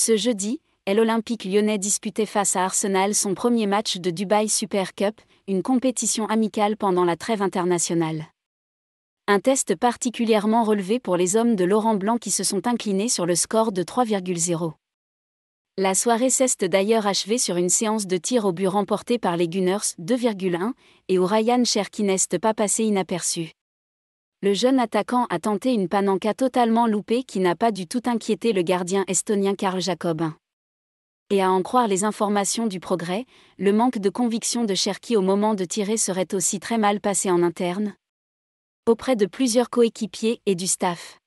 Ce jeudi, l'Olympique lyonnais disputait face à Arsenal son premier match de Dubai Super Cup, une compétition amicale pendant la trêve internationale. Un test particulièrement relevé pour les hommes de Laurent Blanc qui se sont inclinés sur le score de 3,0. La soirée s'est d'ailleurs achevée sur une séance de tir au but remportée par les Gunners 2,1 et où Ryan Cherky n'est pas passé inaperçu. Le jeune attaquant a tenté une panenka totalement loupée qui n'a pas du tout inquiété le gardien estonien Karl Jacobin. Et à en croire les informations du progrès, le manque de conviction de Cherki au moment de tirer serait aussi très mal passé en interne Auprès de plusieurs coéquipiers et du staff.